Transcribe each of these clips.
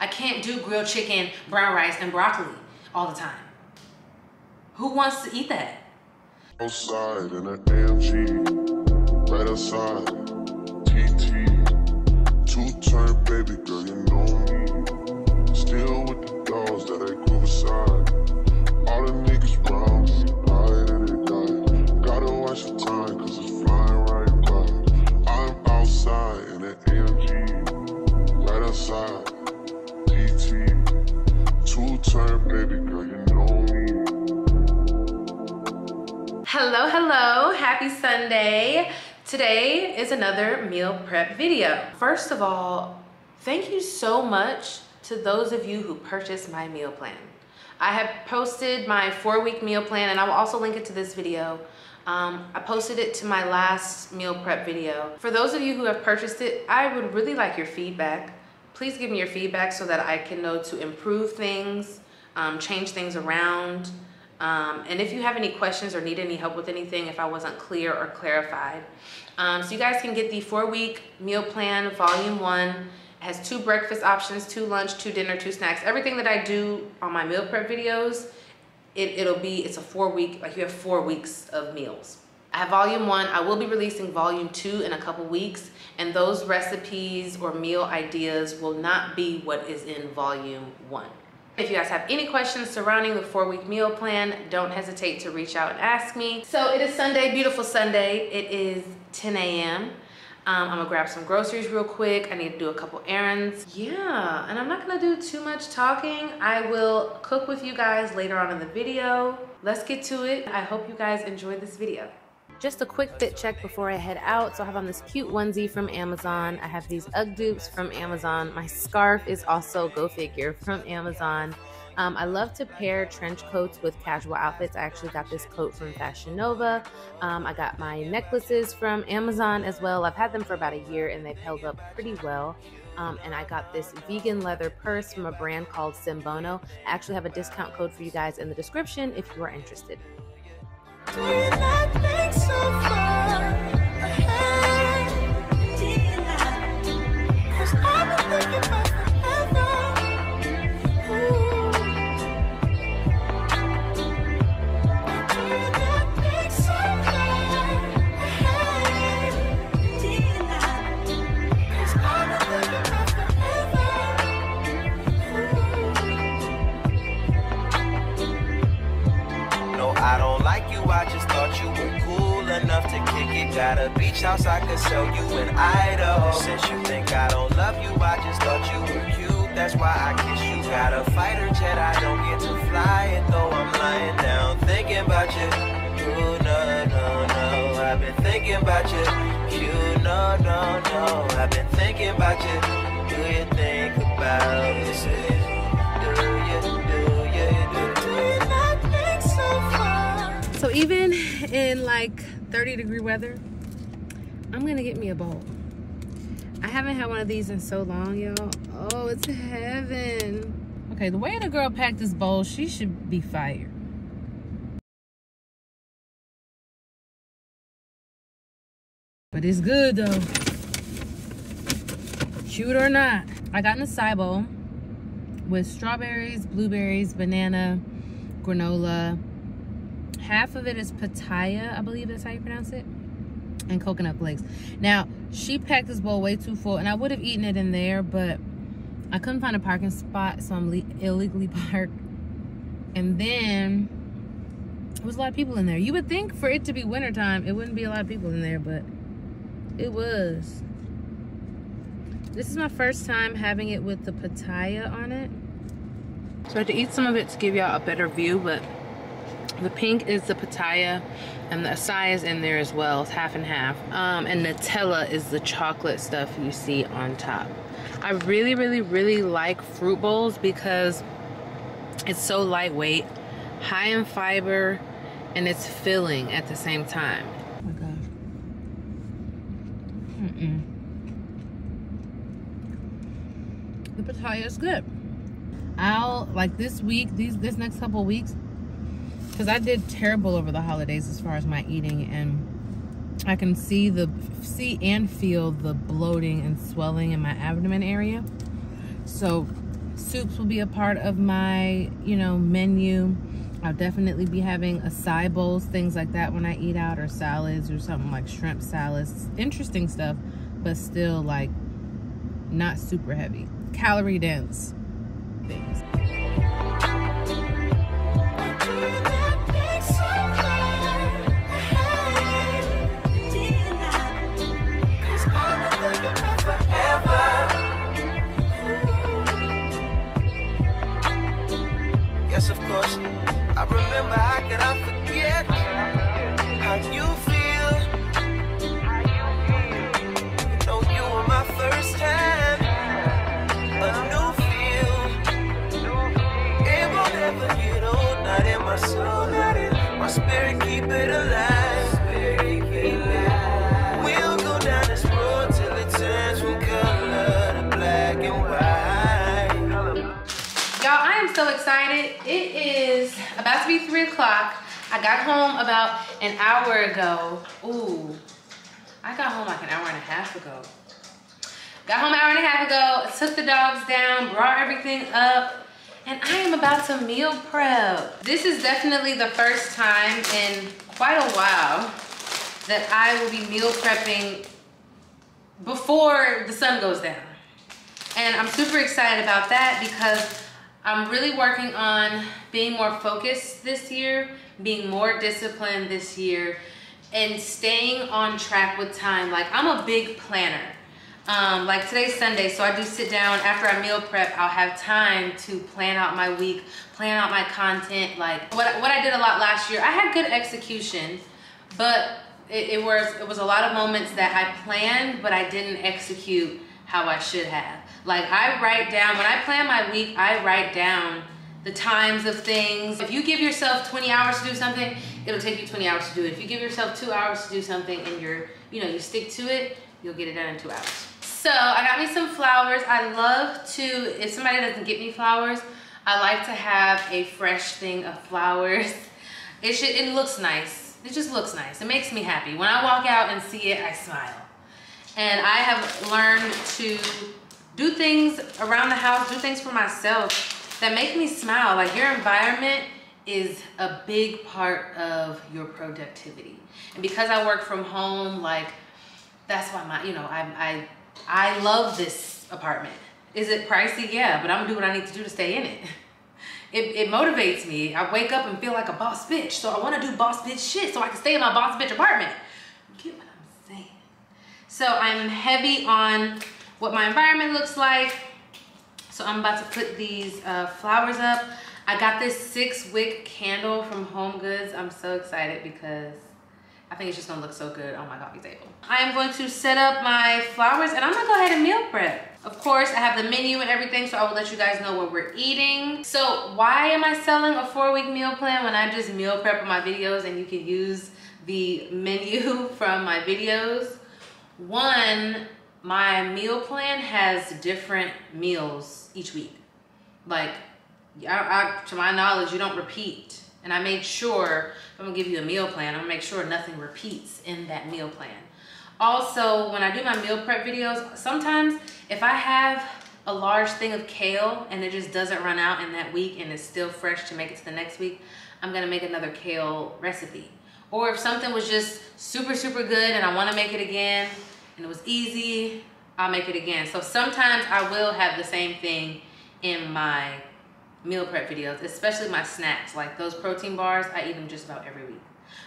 I can't do grilled chicken, brown rice, and broccoli all the time. Who wants to eat that? Outside in an AMG, right outside, TT, two turn baby girl, you know me. Still with the dogs that I Hello, hello, happy Sunday. Today is another meal prep video. First of all, thank you so much to those of you who purchased my meal plan. I have posted my four week meal plan and I will also link it to this video. Um, I posted it to my last meal prep video. For those of you who have purchased it, I would really like your feedback. Please give me your feedback so that I can know to improve things, um, change things around, um, and if you have any questions or need any help with anything, if I wasn't clear or clarified. Um, so you guys can get the four week meal plan, volume one. It has two breakfast options, two lunch, two dinner, two snacks. Everything that I do on my meal prep videos, it, it'll be, it's a four week, like you have four weeks of meals. I have volume one. I will be releasing volume two in a couple weeks, and those recipes or meal ideas will not be what is in volume one. If you guys have any questions surrounding the four week meal plan, don't hesitate to reach out and ask me. So it is Sunday, beautiful Sunday. It is 10 a.m. Um, I'm gonna grab some groceries real quick. I need to do a couple errands. Yeah, and I'm not gonna do too much talking. I will cook with you guys later on in the video. Let's get to it. I hope you guys enjoyed this video. Just a quick fit check before I head out. So I have on this cute onesie from Amazon. I have these UGG dupes from Amazon. My scarf is also Go Figure from Amazon. Um, I love to pair trench coats with casual outfits. I actually got this coat from Fashion Nova. Um, I got my necklaces from Amazon as well. I've had them for about a year and they've held up pretty well. Um, and I got this vegan leather purse from a brand called Sinbono. I actually have a discount code for you guys in the description if you are interested. Do you not think so far a beach house I could sell you in Idaho. Since you think I don't love you, I just thought you were cute. That's why I kiss you. Got a fighter jet, I don't get to fly it though I'm lying down thinking about you. Ooh, no, no, no, I've been thinking about you. You, no, no, no, I've been thinking about you. Do you think about this? Do? So even in like 30 degree weather, I'm gonna get me a bowl. I haven't had one of these in so long, y'all. Oh, it's heaven. Okay, the way the girl packed this bowl, she should be fired. But it's good though. Cute or not. I got an acai bowl with strawberries, blueberries, banana, granola, half of it is pitaya, I believe that's how you pronounce it, and coconut flakes. Now, she packed this bowl way too full, and I would have eaten it in there, but I couldn't find a parking spot, so I'm illegally parked. And then there was a lot of people in there. You would think for it to be wintertime, it wouldn't be a lot of people in there, but it was. This is my first time having it with the pitaya on it. So I had to eat some of it to give y'all a better view, but the pink is the pitaya and the acai is in there as well. It's half and half. Um, and Nutella is the chocolate stuff you see on top. I really, really, really like fruit bowls because it's so lightweight, high in fiber, and it's filling at the same time. Oh my gosh. Mm-mm. The pitaya is good. I'll, like this week, these this next couple weeks, because I did terrible over the holidays as far as my eating and I can see the see and feel the bloating and swelling in my abdomen area so soups will be a part of my, you know, menu. I'll definitely be having acai bowls, things like that when I eat out, or salads, or something like shrimp salads. Interesting stuff, but still like not super heavy. Calorie dense things. So excited. It is about to be three o'clock. I got home about an hour ago. Ooh, I got home like an hour and a half ago. Got home an hour and a half ago, took the dogs down, brought everything up, and I am about to meal prep. This is definitely the first time in quite a while that I will be meal prepping before the sun goes down. And I'm super excited about that because I'm really working on being more focused this year, being more disciplined this year, and staying on track with time. Like I'm a big planner. Um, like today's Sunday, so I do sit down after I meal prep. I'll have time to plan out my week, plan out my content. Like what what I did a lot last year, I had good execution, but it, it was it was a lot of moments that I planned, but I didn't execute how I should have. Like I write down when I plan my week, I write down the times of things. If you give yourself 20 hours to do something, it'll take you 20 hours to do it. If you give yourself two hours to do something and you're, you know, you stick to it, you'll get it done in two hours. So I got me some flowers. I love to, if somebody doesn't get me flowers, I like to have a fresh thing of flowers. It should, it looks nice. It just looks nice. It makes me happy. When I walk out and see it, I smile. And I have learned to do things around the house, do things for myself that make me smile. Like your environment is a big part of your productivity. And because I work from home, like that's why my, you know, I I I love this apartment. Is it pricey? Yeah, but I'm gonna do what I need to do to stay in it. It, it motivates me. I wake up and feel like a boss bitch. So I wanna do boss bitch shit so I can stay in my boss bitch apartment. Get what I'm saying? So I'm heavy on what my environment looks like. So I'm about to put these uh, flowers up. I got this six wick candle from Home Goods. I'm so excited because I think it's just gonna look so good on my coffee table. I am going to set up my flowers and I'm gonna go ahead and meal prep. Of course, I have the menu and everything, so I will let you guys know what we're eating. So why am I selling a four week meal plan when I just meal prep on my videos and you can use the menu from my videos? One, my meal plan has different meals each week. Like, I, I, to my knowledge, you don't repeat. And I make sure, if I'm gonna give you a meal plan, I'm gonna make sure nothing repeats in that meal plan. Also, when I do my meal prep videos, sometimes if I have a large thing of kale and it just doesn't run out in that week and it's still fresh to make it to the next week, I'm gonna make another kale recipe. Or if something was just super, super good and I wanna make it again and it was easy, I'll make it again. So sometimes I will have the same thing in my meal prep videos, especially my snacks. Like those protein bars, I eat them just about every week.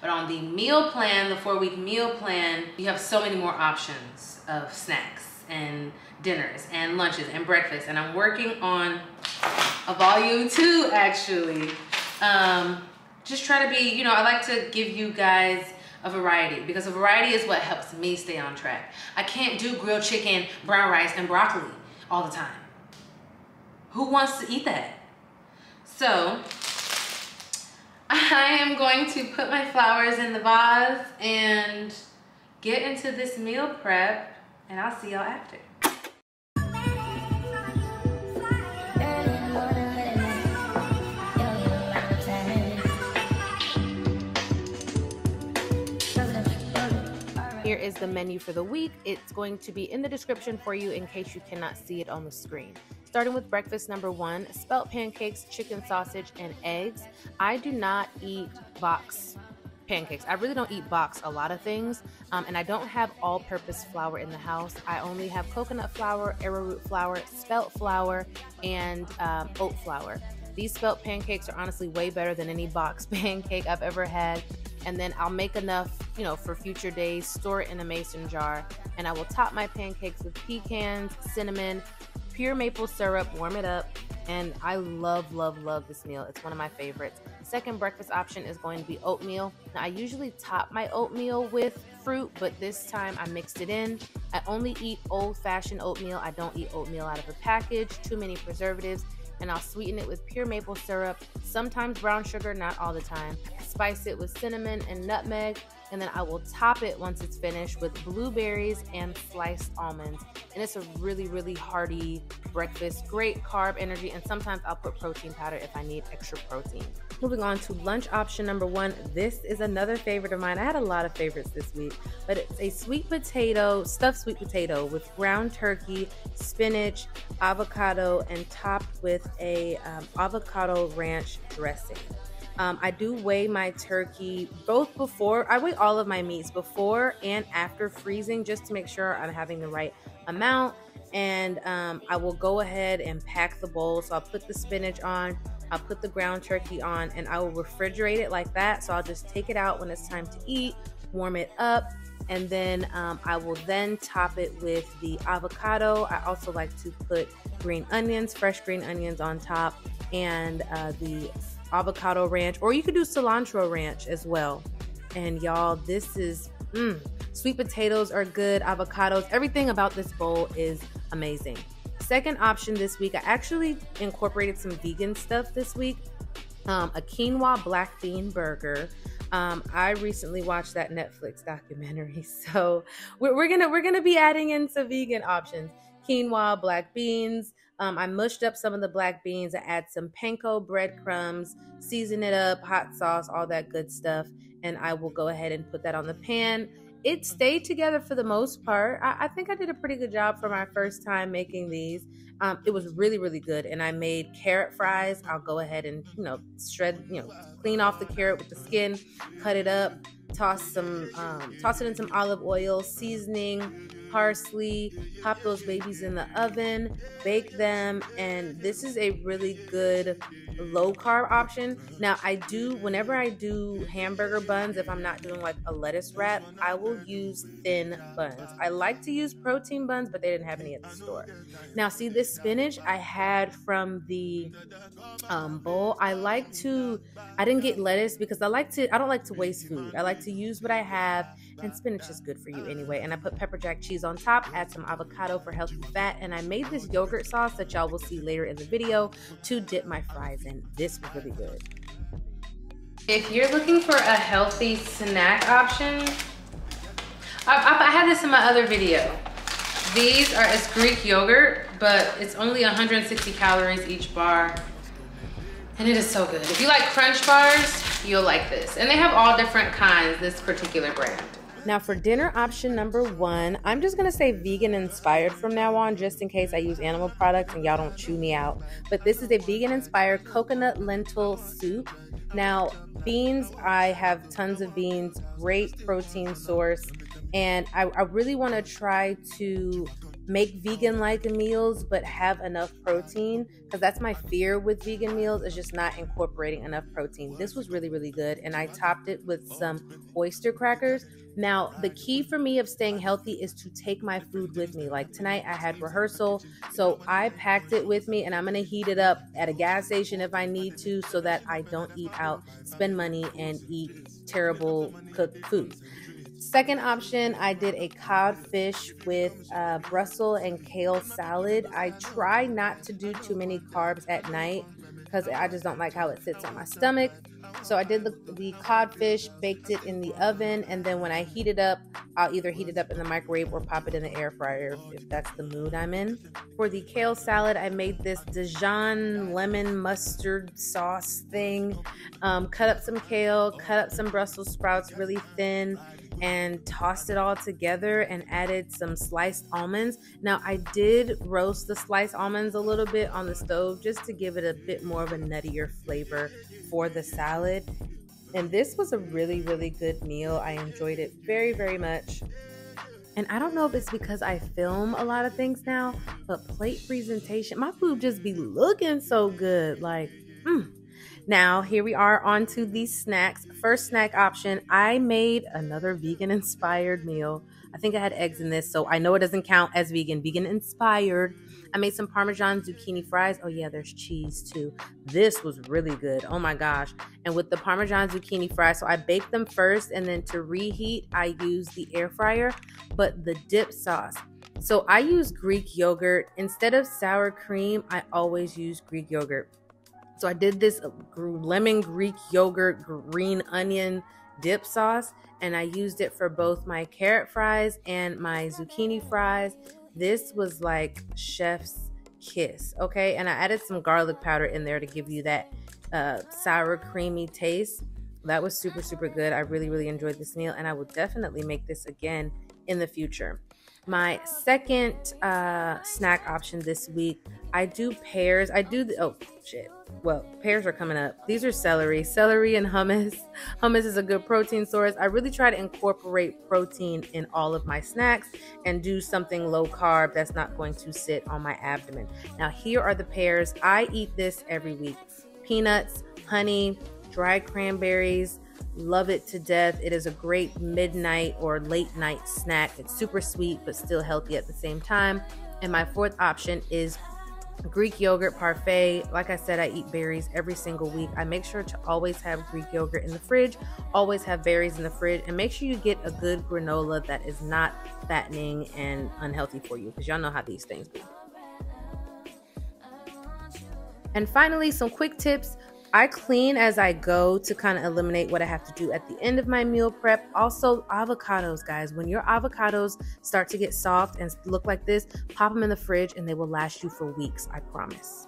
But on the meal plan, the four week meal plan, you have so many more options of snacks and dinners and lunches and breakfast. And I'm working on a volume two actually. Um, just try to be, you know, I like to give you guys a variety because a variety is what helps me stay on track. I can't do grilled chicken, brown rice, and broccoli all the time. Who wants to eat that? So I am going to put my flowers in the vase and get into this meal prep and I'll see y'all after. Here is the menu for the week. It's going to be in the description for you in case you cannot see it on the screen. Starting with breakfast number one spelt pancakes, chicken sausage, and eggs. I do not eat box pancakes. I really don't eat box a lot of things, um, and I don't have all purpose flour in the house. I only have coconut flour, arrowroot flour, spelt flour, and um, oat flour. These spelt pancakes are honestly way better than any box pancake I've ever had. And then I'll make enough, you know, for future days, store it in a mason jar, and I will top my pancakes with pecans, cinnamon, pure maple syrup, warm it up, and I love, love, love this meal. It's one of my favorites. Second breakfast option is going to be oatmeal. Now, I usually top my oatmeal with fruit, but this time I mixed it in. I only eat old fashioned oatmeal. I don't eat oatmeal out of a package, too many preservatives and I'll sweeten it with pure maple syrup, sometimes brown sugar, not all the time. Spice it with cinnamon and nutmeg, and then I will top it once it's finished with blueberries and sliced almonds. And it's a really, really hearty breakfast, great carb energy, and sometimes I'll put protein powder if I need extra protein. Moving on to lunch option number one. This is another favorite of mine. I had a lot of favorites this week, but it's a sweet potato, stuffed sweet potato with ground turkey, spinach, avocado, and topped with a um, avocado ranch dressing. Um, I do weigh my turkey both before, I weigh all of my meats before and after freezing just to make sure I'm having the right amount. And um, I will go ahead and pack the bowl. So I'll put the spinach on, I'll put the ground turkey on, and I will refrigerate it like that. So I'll just take it out when it's time to eat, warm it up, and then um, I will then top it with the avocado. I also like to put green onions, fresh green onions on top, and uh, the avocado ranch, or you could do cilantro ranch as well. And y'all, this is mm, sweet potatoes are good, avocados, everything about this bowl is amazing. Second option this week, I actually incorporated some vegan stuff this week. Um, a quinoa black bean burger. Um, I recently watched that Netflix documentary, so we're, we're gonna we're gonna be adding in some vegan options: quinoa, black beans, um, I mushed up some of the black beans. I add some panko breadcrumbs, season it up, hot sauce, all that good stuff, and I will go ahead and put that on the pan. It stayed together for the most part. I, I think I did a pretty good job for my first time making these. Um, it was really, really good. And I made carrot fries. I'll go ahead and, you know, shred, you know, clean off the carrot with the skin, cut it up, toss some, um, toss it in some olive oil, seasoning, parsley, pop those babies in the oven, bake them, and this is a really good low carb option. Now, I do, whenever I do hamburger buns, if I'm not doing like a lettuce wrap, I will use thin buns. I like to use protein buns, but they didn't have any at the store. Now, see, this spinach I had from the um, bowl, I like to, I didn't get lettuce because I like to, I don't like to waste food. I like to use what I have and spinach is good for you anyway. And I put pepper jack cheese on top, add some avocado for healthy fat, and I made this yogurt sauce that y'all will see later in the video to dip my fries in. This was really good. If you're looking for a healthy snack option, I, I, I had this in my other video. These are, it's Greek yogurt, but it's only 160 calories each bar. And it is so good. If you like crunch bars, you'll like this. And they have all different kinds, this particular brand. Now for dinner option number one, I'm just gonna say vegan inspired from now on, just in case I use animal products and y'all don't chew me out. But this is a vegan inspired coconut lentil soup. Now, beans, I have tons of beans, great protein source. And I, I really wanna try to make vegan like meals but have enough protein because that's my fear with vegan meals is just not incorporating enough protein. This was really really good and i topped it with some oyster crackers. Now the key for me of staying healthy is to take my food with me. Like tonight i had rehearsal so i packed it with me and i'm gonna heat it up at a gas station if i need to so that i don't eat out spend money and eat terrible cooked food Second option, I did a codfish with uh, Brussels and kale salad. I try not to do too many carbs at night because I just don't like how it sits on my stomach. So I did the, the codfish, baked it in the oven, and then when I heat it up, I'll either heat it up in the microwave or pop it in the air fryer if that's the mood I'm in. For the kale salad, I made this Dijon lemon mustard sauce thing. Um, cut up some kale, cut up some Brussels sprouts really thin and tossed it all together and added some sliced almonds. Now, I did roast the sliced almonds a little bit on the stove just to give it a bit more of a nuttier flavor for the salad. And this was a really, really good meal. I enjoyed it very, very much. And I don't know if it's because I film a lot of things now, but plate presentation, my food just be looking so good. Like, mm. Now, here we are on to these snacks. First snack option, I made another vegan inspired meal. I think I had eggs in this, so I know it doesn't count as vegan, vegan inspired. I made some Parmesan zucchini fries. Oh, yeah, there's cheese too. This was really good. Oh my gosh. And with the Parmesan zucchini fries, so I baked them first, and then to reheat, I used the air fryer. But the dip sauce, so I use Greek yogurt. Instead of sour cream, I always use Greek yogurt. So I did this lemon Greek yogurt green onion dip sauce and I used it for both my carrot fries and my zucchini fries. This was like chef's kiss, okay? And I added some garlic powder in there to give you that uh, sour creamy taste. That was super, super good. I really, really enjoyed this meal, and I will definitely make this again in the future. My second uh, snack option this week, I do pears. I do the oh shit. Well, pears are coming up. These are celery, celery and hummus. Hummus is a good protein source. I really try to incorporate protein in all of my snacks and do something low carb that's not going to sit on my abdomen. Now, here are the pears. I eat this every week peanuts, honey, dried cranberries, Love it to death. It is a great midnight or late night snack. It's super sweet, but still healthy at the same time. And my fourth option is Greek yogurt parfait. Like I said, I eat berries every single week. I make sure to always have Greek yogurt in the fridge, always have berries in the fridge, and make sure you get a good granola that is not fattening and unhealthy for you because y'all know how these things be. And finally, some quick tips I clean as I go to kind of eliminate what I have to do at the end of my meal prep. Also, avocados, guys. When your avocados start to get soft and look like this, pop them in the fridge and they will last you for weeks, I promise.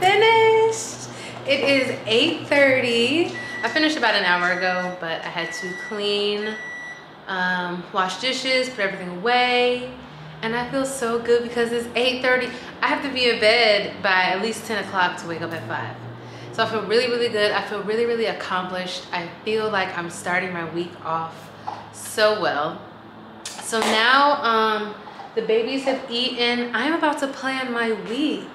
Finished! It is 8.30. I finished about an hour ago, but I had to clean, um, wash dishes, put everything away, and I feel so good because it's 8.30. I have to be in bed by at least 10 o'clock to wake up at 5. So I feel really, really good. I feel really, really accomplished. I feel like I'm starting my week off so well. So now um, the babies have eaten. I'm about to plan my week.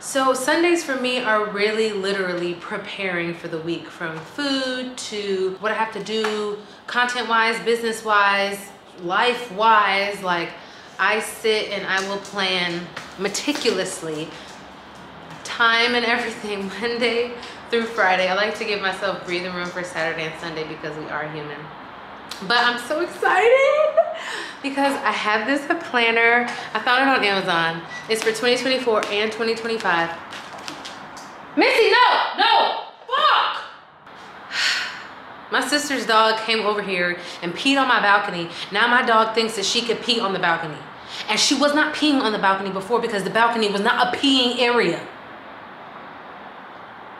So Sundays for me are really literally preparing for the week from food to what I have to do content wise, business wise, life wise, like I sit and I will plan meticulously time and everything Monday through Friday. I like to give myself breathing room for Saturday and Sunday because we are human. But I'm so excited because I have this planner. I found it on Amazon. It's for 2024 and 2025. Missy, no, no, fuck! My sister's dog came over here and peed on my balcony. Now my dog thinks that she could pee on the balcony. And she was not peeing on the balcony before because the balcony was not a peeing area.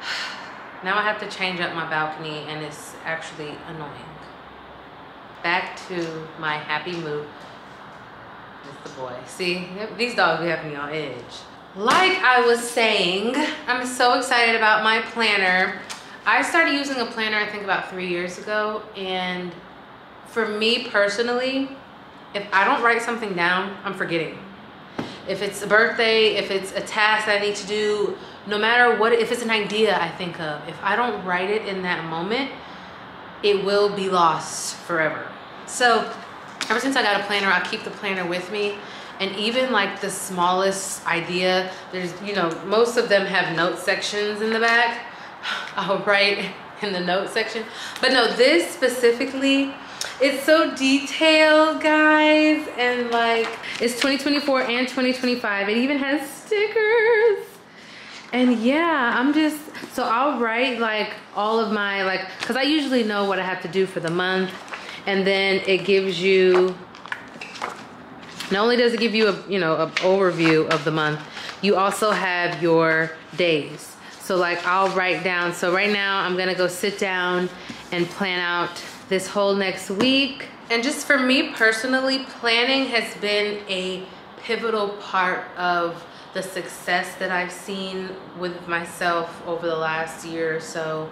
Now I have to change up my balcony and it's actually annoying. Back to my happy mood with the boy. See, these dogs have me on edge. Like I was saying, I'm so excited about my planner. I started using a planner I think about three years ago and for me personally, if I don't write something down, I'm forgetting. If it's a birthday, if it's a task that I need to do, no matter what, if it's an idea I think of, if I don't write it in that moment, it will be lost forever. So ever since I got a planner, I keep the planner with me. And even like the smallest idea, there's, you know, most of them have note sections in the back. I'll write in the note section. But no, this specifically, it's so detailed, guys. And like, it's 2024 and 2025. It even has stickers. And yeah, I'm just, so I'll write like all of my, like, cause I usually know what I have to do for the month. And then it gives you, not only does it give you a, you know, an overview of the month, you also have your days. So like I'll write down, so right now I'm gonna go sit down and plan out this whole next week. And just for me personally, planning has been a pivotal part of the success that I've seen with myself over the last year or so.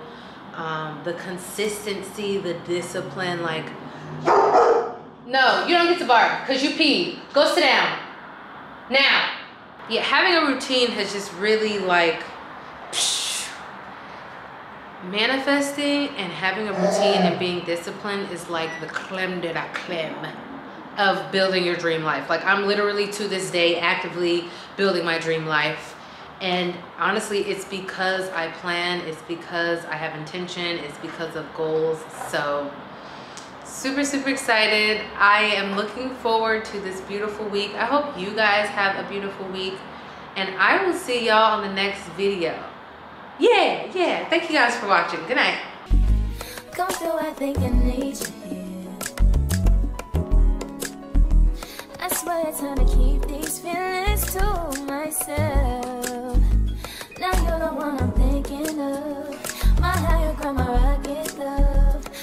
Um, the consistency, the discipline, like, no, you don't get to bark because you peed. Go sit down. Now. Yeah, having a routine has just really like, psh, manifesting and having a routine and being disciplined is like the clem de la clem of building your dream life. Like I'm literally to this day actively building my dream life. And honestly, it's because I plan, it's because I have intention, it's because of goals. So super, super excited. I am looking forward to this beautiful week. I hope you guys have a beautiful week. And I will see y'all on the next video yeah, yeah. Thank you guys for watching. Good night. Come I think I need you here. I swear it's to keep these feelings to myself. Now you're the one I'm thinking of. My higher